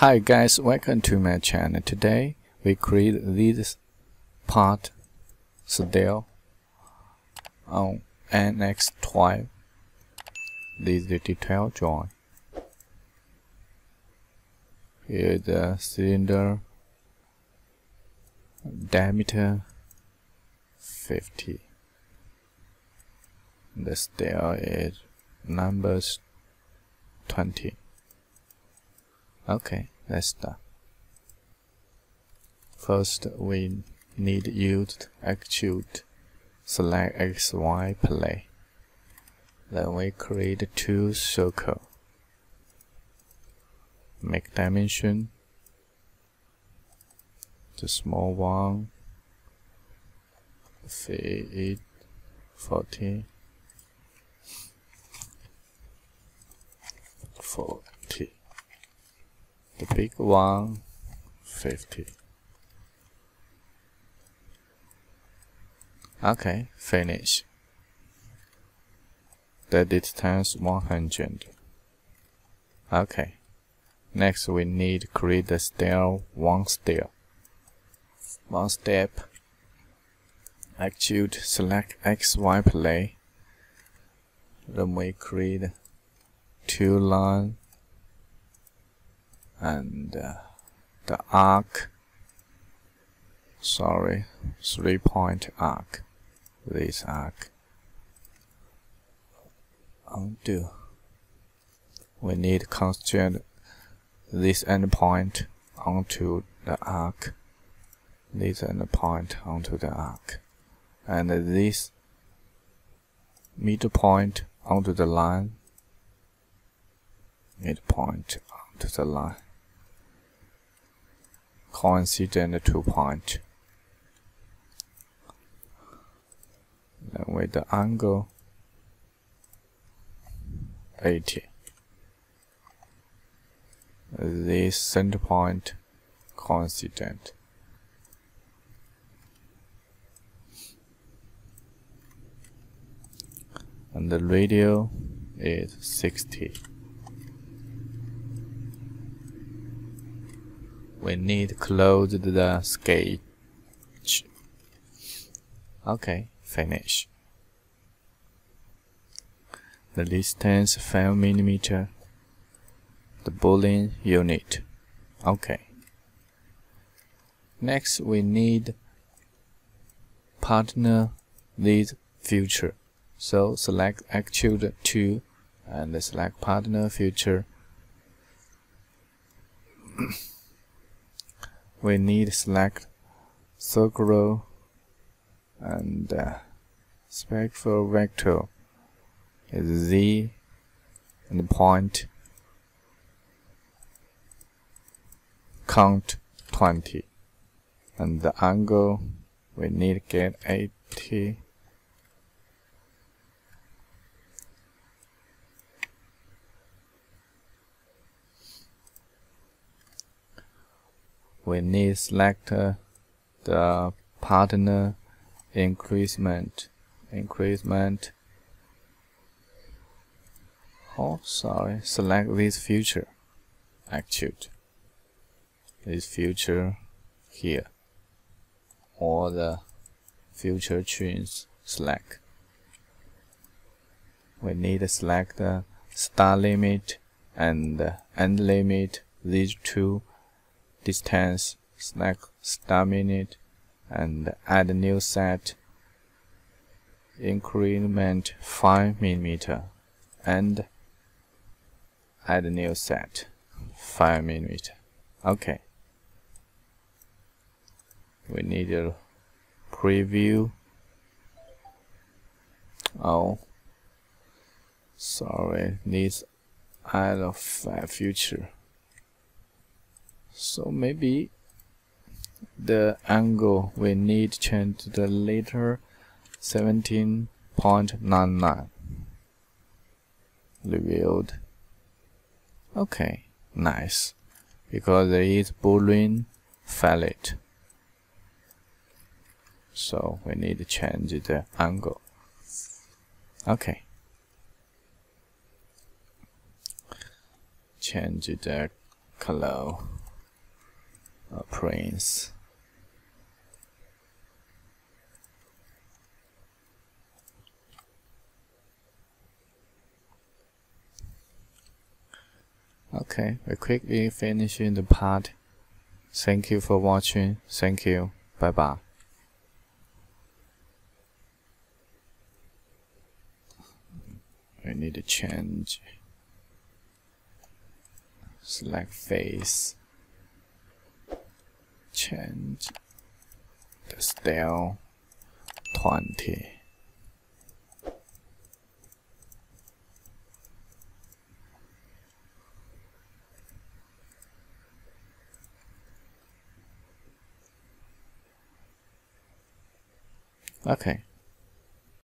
Hi guys, welcome to my channel. Today we create this part still on NX12. This is the detail drawing. Here the cylinder diameter 50. The steel is numbers 20. Okay, let's start. First, we need used extrude select XY plane. Then we create two circle. Make dimension the small one 40 40 the big one fifty. okay finish. The distance 100 okay. Next we need to create the stair one stair. One step. Extrude select xy plane then we create two line and uh, the arc sorry three point arc. This arc. Undo we need constraint this endpoint onto the arc. This endpoint onto the arc. And this midpoint onto the line. Midpoint onto the line coincident two point. Then with the angle 80. This center point coincident. And the radial is 60. We need close the sketch. Okay, finish. The distance 5 mm. The boolean unite. Okay. Next, we need pattern this feature So select extrude 2 and select pattern feature. we need select circle and uh, specify vector. Is z and point. Count 20 and the angle we need get 80 we need select the pattern increment increment oh sorry select this feature extrude this feature here. Or the feature chains select. We need to select the start limit and end limit these two distance select start minute and add new set increment 5 millimeter and add new set 5 millimeter. Okay. We need a preview oh sorry needs add a future so maybe the angle we need change to the later 17.99 revealed. Okay nice. Because there is boolean valid. So we need to change the angle. Okay. Change the color uh, prince. Okay we're quickly finishing the part. Thank you for watching. Thank you. Bye bye I need to change. Select face change the style 20 okay